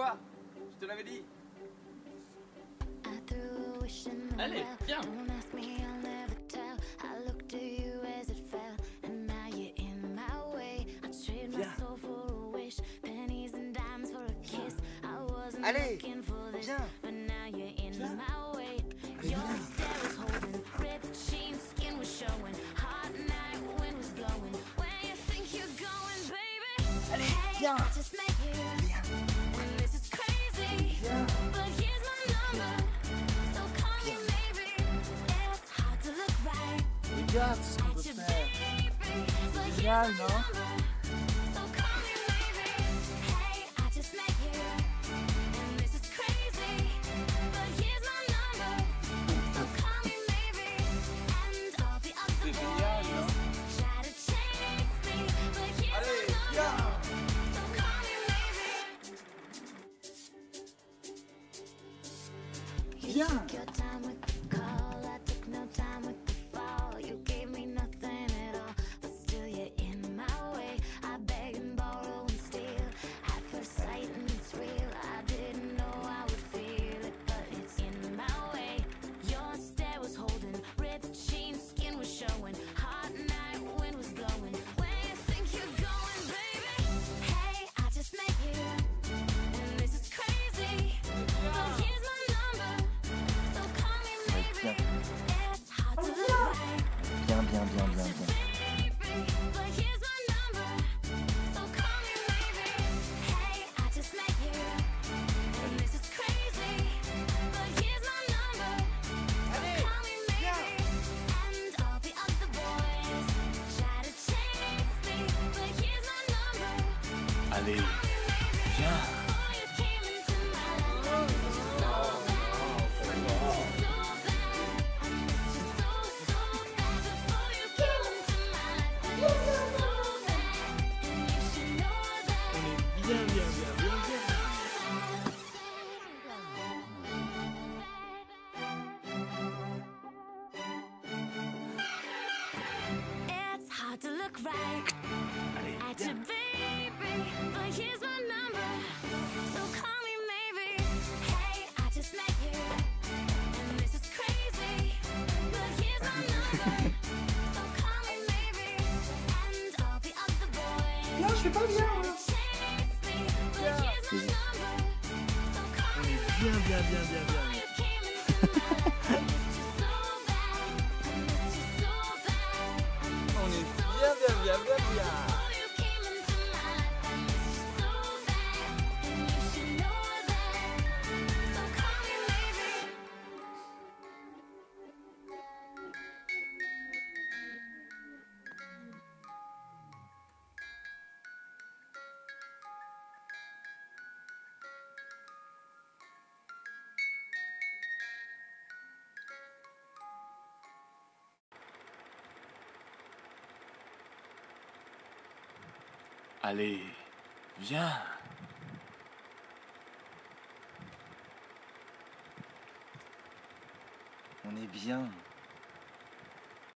vois Je te l'avais dit. Allez, viens. Allez, viens. Allez, viens. Regarde ce faire. C'est génial, non Allez, viens. It's hard to look right at you, Non, je fais pas bien try to chase me, but Allez, viens On est bien.